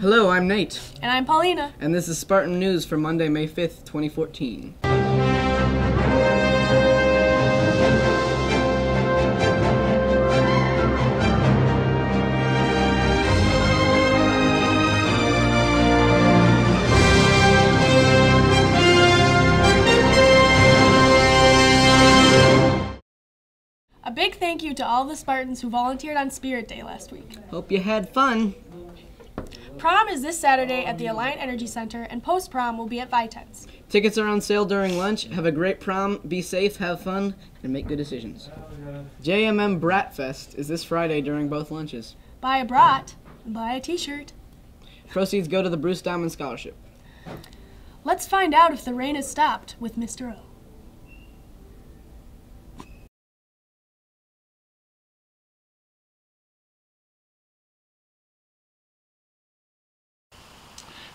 Hello, I'm Nate, And I'm Paulina. and this is Spartan News for Monday, May 5th, 2014. A big thank you to all the Spartans who volunteered on Spirit Day last week. Hope you had fun. Prom is this Saturday at the Alliant Energy Center, and post prom will be at Vitense. Tickets are on sale during lunch. Have a great prom, be safe, have fun, and make good decisions. JMM Bratfest is this Friday during both lunches. Buy a brat and buy a t shirt. Proceeds go to the Bruce Diamond Scholarship. Let's find out if the rain has stopped with Mr. O.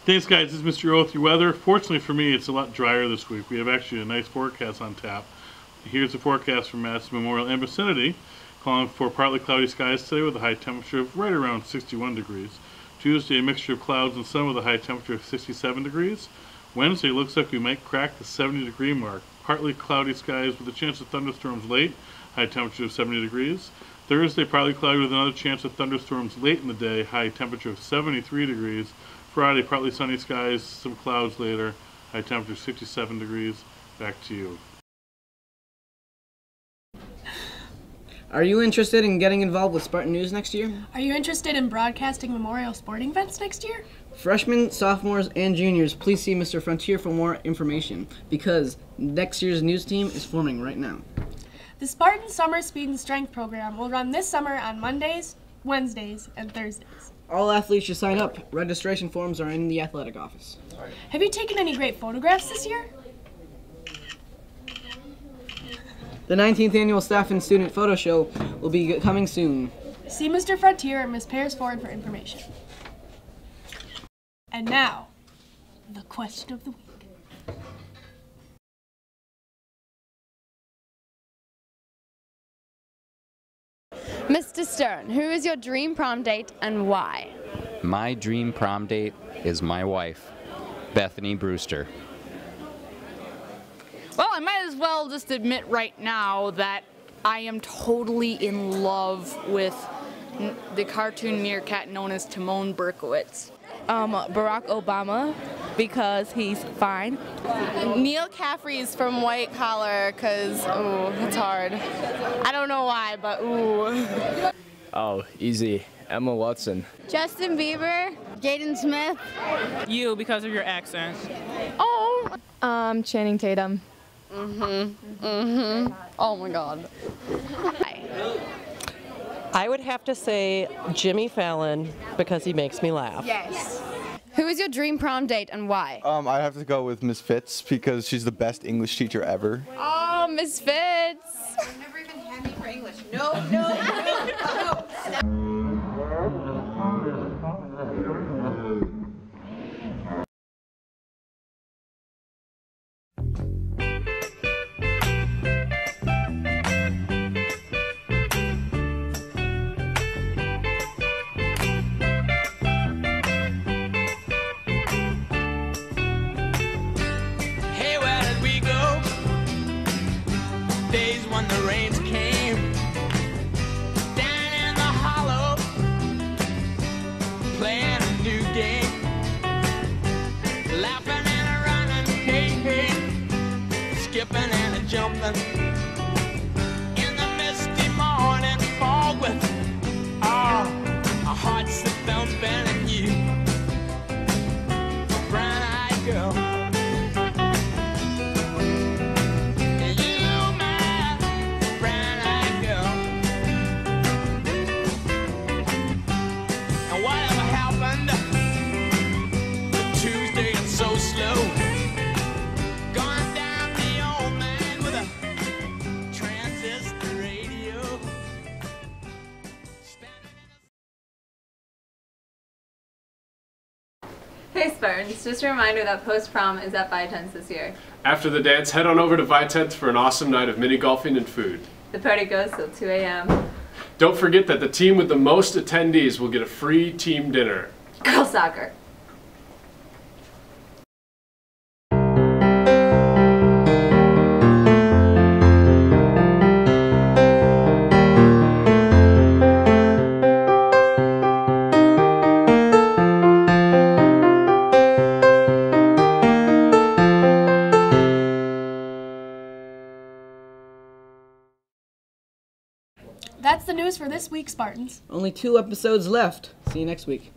Thanks, guys. This is Mr. O with your weather. Fortunately for me, it's a lot drier this week. We have actually a nice forecast on tap. Here's the forecast for Madison Memorial and vicinity, calling for partly cloudy skies today with a high temperature of right around 61 degrees. Tuesday, a mixture of clouds and sun with a high temperature of 67 degrees. Wednesday looks like we might crack the 70 degree mark. Partly cloudy skies with a chance of thunderstorms late, high temperature of 70 degrees. Thursday, partly cloudy with another chance of thunderstorms late in the day, high temperature of 73 degrees. Friday, partly sunny skies, some clouds later, high temperature 67 degrees. Back to you. Are you interested in getting involved with Spartan News next year? Are you interested in broadcasting memorial sporting events next year? Freshmen, sophomores, and juniors, please see Mr. Frontier for more information because next year's news team is forming right now. The Spartan Summer Speed and Strength program will run this summer on Mondays, Wednesdays, and Thursdays. All athletes should sign up. Registration forms are in the athletic office. Have you taken any great photographs this year? The 19th annual Staff and Student Photo Show will be coming soon. See Mr. Frontier and Ms. Paris Ford for information. And now, the question of the week. Mr. Stern, who is your dream prom date and why? My dream prom date is my wife, Bethany Brewster. Well, I might as well just admit right now that I am totally in love with the cartoon meerkat known as Timon Berkowitz. um, Barack Obama because he's fine. Neal Caffrey's from White Collar because, ooh, it's hard. I don't know why, but ooh. Oh, easy. Emma Watson. Justin Bieber, Jaden Smith. You because of your accent. Oh. Um, Channing Tatum. Mm-hmm. Mm-hmm. Oh my God. I would have to say Jimmy Fallon because he makes me laugh. Yes. Who is your dream prom date and why? Um, I have to go with Miss Fitz because she's the best English teacher ever. Oh, Miss Fitz. Never even handy for English. No, no, no. Hey, game. Laughing and running, hey, hey. Skipping and jumping. Hey Spartans, just a reminder that post prom is at Vitense this year. After the dance, head on over to Vitense for an awesome night of mini golfing and food. The party goes till 2 a.m. Don't forget that the team with the most attendees will get a free team dinner. Girls soccer. That's the news for this week, Spartans. Only two episodes left. See you next week.